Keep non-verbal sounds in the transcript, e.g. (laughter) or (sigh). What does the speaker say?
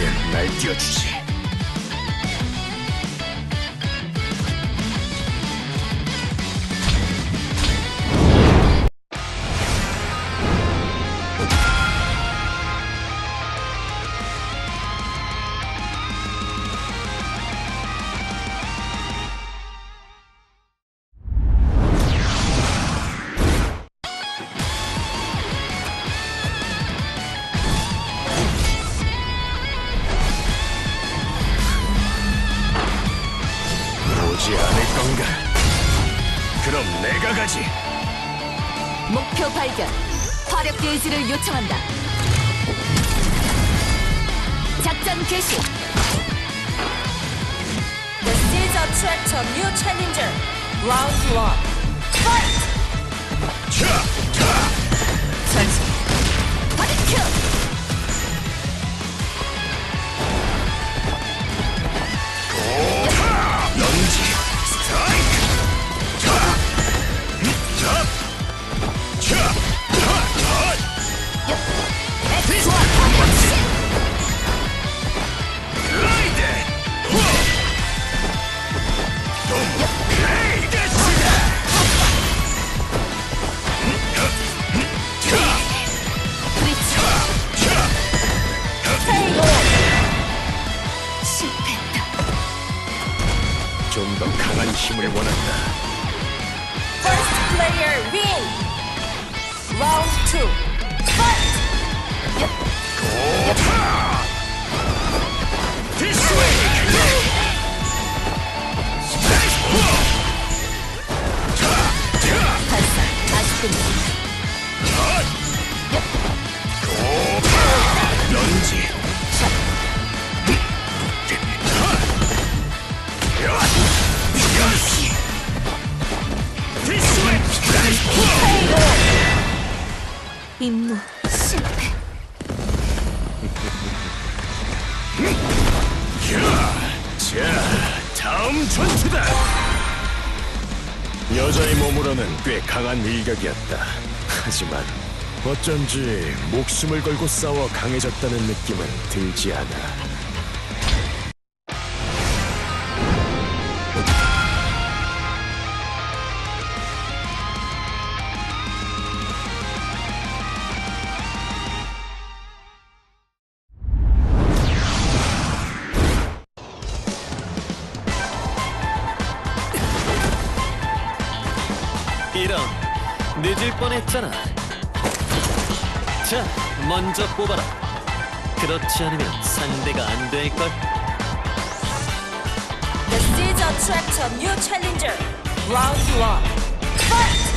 원하 오지 않을 건가? 그럼 내가 가지. 목표 발견. 화력 게이지를 요청한다. 작전 개시. This is a threat to new challenger. Round one. Fight! 자, 자, 좀 더 강한 힘을 원한다. First player win! 임무 실패. (laughs) 자, 다음 전투다. 여자의 몸으로는 꽤 강한 일격이었다. 하지만 어쩐지 목숨을 걸고 싸워 강해졌다는 느낌은 들지 않아. 이런 늦을 뻔했잖아. 자, 먼저 뽑아라. 그렇지 않으면 상대가 안 될 걸. This is a threat to new challenger. Round one.